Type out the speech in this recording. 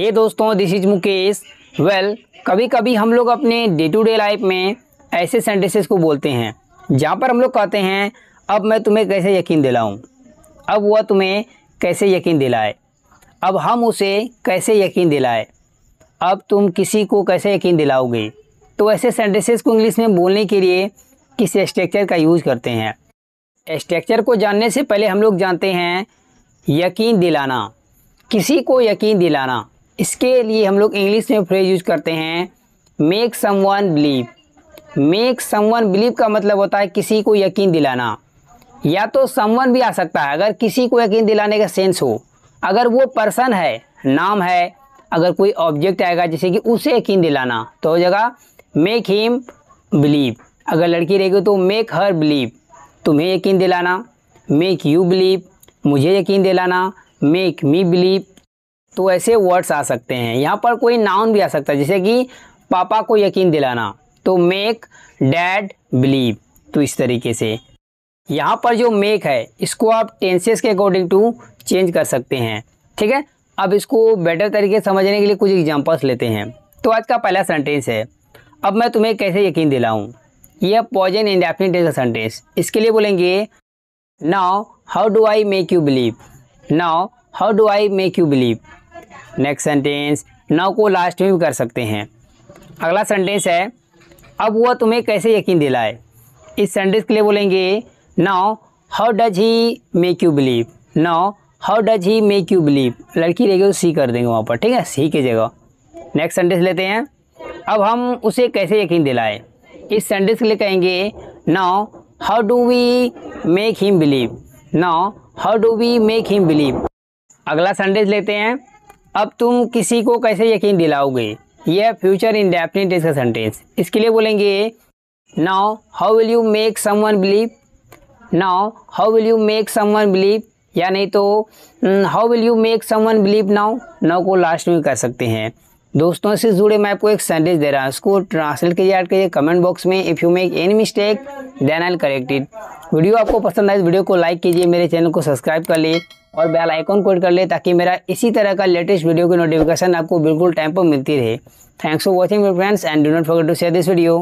हे दोस्तों this is Mukesh. Well कभी कभी हम लोग अपने डे टू डे लाइफ में ऐसे सेंटेंसेस को बोलते हैं, जहाँ पर हम लोग कहते हैं, अब मैं तुम्हें कैसे यकीन दिलाऊं? अब वह तुम्हें कैसे यकीन दिलाए? अब हम उसे कैसे यकीन दिलाए? अब तुम किसी को कैसे यकीन दिलाओगे? तो ऐसे सेंटेंसेस को इंग्लिश में बोलने के लिए किस स्ट्रक्चर का यूज़ करते हैं? स्ट्रक्चर को जानने से पहले हम लोग जानते हैं, यकीन दिलाना। किसी को यकीन दिलाना। इसके लिए हम लोग इंग्लिश में फ्रेज यूज़ करते हैं make someone believe make someone believe का मतलब होता है किसी को यकीन दिलाना। या तो समवन भी आ सकता है, अगर किसी को यकीन दिलाने का सेंस हो। अगर वो पर्सन है, नाम है, अगर कोई ऑब्जेक्ट आएगा जैसे कि उसे यकीन दिलाना तो हो जाएगा मेक हिम बिलीव अगर लड़की रहेगी तो मेक हर बिलीव तुम्हें यकीन दिलाना मेक यू बिलीव मुझे यकीन दिलाना मेक मी बिलीव तो ऐसे वर्ड्स आ सकते हैं। यहाँ पर कोई नाउन भी आ सकता है, जैसे कि पापा को यकीन दिलाना। तो मेक डैड बिलीव तो इस तरीके से। यहाँ पर जो मेक है, इसको आप टेंसेस के अकॉर्डिंग टू चेंज कर सकते हैं। ठीक है? अब इसको बेटर तरीके से समझने के लिए कुछ एग्जांपल्स लेते हैं। तो आज का पहला सेंटेंस है, अब मैं तुम्हें कैसे यकीन दिलाऊं? यह पॉजन इंडेफिनिट का सेंटेंस इसके लिए बोलेंगे now how do I make you believe now how do I make you believe next sentence now को लास्ट में भी कर सकते हैं। अगला सेंटेंस है, अब वह तुम्हें कैसे यकीन दिलाए? इस सेंटेंस के लिए बोलेंगे, now how does he make you believe now how does he make you believe लड़की रहेगी तो सी कर देंगे वहाँ पर, ठीक है? सी की जगह। नेक्स्ट सेंटेंस लेते हैं। अब हम उसे कैसे यकीन दिलाए? इस सेंटेंस के लिए कहेंगे, now how do we make him believe now how do we make him believe अगला सेंटेंस लेते हैं। अब तुम किसी को कैसे यकीन दिलाओगे? यह फ्यूचर इंडेफिनिट इसका सेंटेंस इसके लिए बोलेंगे now how will you make someone believe now how will you make someone believe या नहीं तो how will you make someone believe now now को लास्ट में कर सकते हैं. दोस्तों से जुड़े मैं आपको एक सेंटेंस दे रहा हूँ। उसको ट्रांसलेट कीजिए ऐड करिए कमेंट बॉक्स में if you make any mistake then I correct it video आपको पसंद आए इस वीडियो को लाइक कीजिए, मेरे चैनल को सब्सक्राइब कर लिए और बेल आइकॉन को कर ले ताकि मेरा इसी तरह का लेटेस्ट वीडियो की नोटिफिकेशन आपको बिल्कुल टाइम पर मिलती रहे। Thanks for watching friends and do not forget to share this video